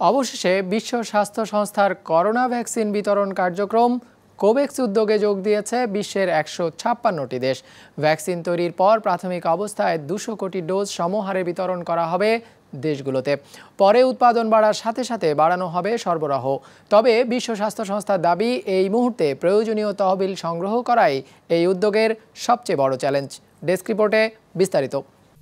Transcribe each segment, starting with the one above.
অবশেষে বিশ্ব স্বাস্থ্য সংস্থার করোনা ভ্যাকসিন বিতরণ কার্যক্রম কোভেক্স উদ্যোগে যোগ দিয়েছে বিশ্বের একশো ছাপ্পান্নটি দেশ। ভ্যাকসিন তৈরির পর প্রাথমিক অবস্থায় দুশো কোটি ডোজ সমহারে বিতরণ করা হবে দেশগুলোতে। পরে উৎপাদন বাড়ার সাথে সাথে বাড়ানো হবে সরবরাহ। তবে বিশ্ব স্বাস্থ্য সংস্থার দাবি, এই মুহূর্তে প্রয়োজনীয় তহবিল সংগ্রহ করাই এই উদ্যোগের সবচেয়ে বড় চ্যালেঞ্জ ডেস্ক রিপোর্টে বিস্তারিত।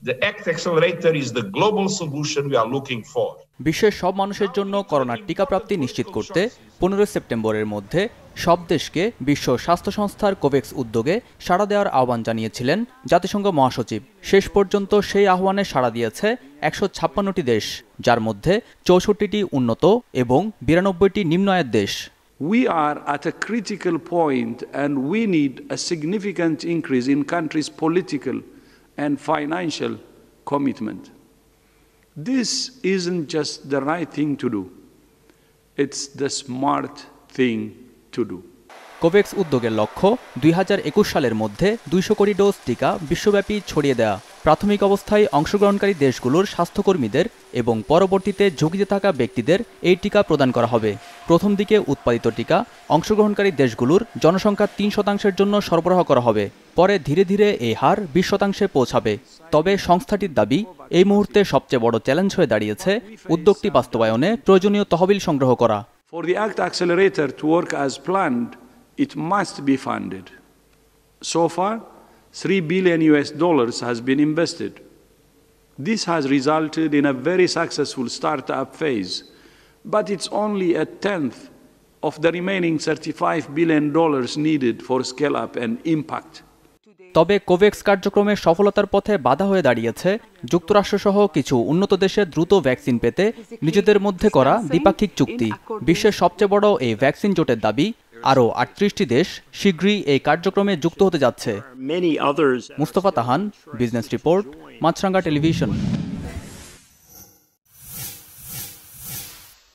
The ACT Accelerator is the global solution we are looking for. বিশ্বের সব মানুষের জন্য করোনার টিকা প্রাপ্তি নিশ্চিত করতে পনেরোই সেপ্টেম্বরের মধ্যে সব দেশকে বিশ্ব স্বাস্থ্য সংস্থার কোভেক্স উদ্যোগে সাড়া দেওয়ার আহ্বান জানিয়েছিলেন জাতিসংঘ মহাসচিব শেষ পর্যন্ত সেই আহ্বানে সাড়া দিয়েছে একশো ছাপ্পান্নটি দেশ যার মধ্যে চৌষট্টিটি উন্নত এবং বিরানব্বইটি নিম্ন আয়ের দেশ We are at a critical point and we need a significant increase in countries' political and financial commitment. This isn't just the right thing to do, it's the smart thing to do. Covax উদ্যোগের লক্ষ্য দুই হাজার একুশ সালের মধ্যে দুইশো কোটি dose টিকা বিশ্বব্যাপী ছড়িয়ে দেয়া প্রাথমিক অবস্থায় অংশগ্রহণকারী দেশগুলোর স্বাস্থ্যকর্মীদের এবং পরবর্তীতে ঝুঁকিতে থাকা ব্যক্তিদের এই টিকা প্রদান করা হবে প্রথম দিকে উৎপাদিত টিকা অংশগ্রহণকারী দেশগুলোর জনসংখ্যার তিন শতাংশের জন্য সরবরাহ করা হবে পরে ধীরে ধীরে এই হার বিশ শতাংশে পৌঁছাবে তবে সংস্থাটির দাবি এই মুহূর্তে সবচেয়ে বড় চ্যালেঞ্জ হয়ে দাঁড়িয়েছে উদ্যোগটি বাস্তবায়নে প্রয়োজনীয় তহবিল সংগ্রহ করা For the ACT Accelerator to work as planned, it must be funded. So far, 3 billion US dollars has been invested. This has resulted in a very successful startup phase, but it's only a tenth of the remaining $35 billion dollars needed for scale up and impact. তবে Covax কার্যক্রমের সফলতার পথে বাধা হয়ে দাঁড়িয়েছে। যুক্তরাষ্ট্রসহ কিছু উন্নত দেশে দ্রুত ভ্যাকসিন পেতে নিজেদের মধ্যে করা দ্বিপাক্ষিক চুক্তি। বিশ্বের সবচেয়ে বড় এই ভ্যাকসিন জোটের দাবি আরও আটত্রিশটি দেশ শীঘ্রই এই কার্যক্রমে যুক্ত হতে যাচ্ছে। মুস্তফা তাহান বিজনেস রিপোর্ট মাছরাঙ্গা টেলিভিশন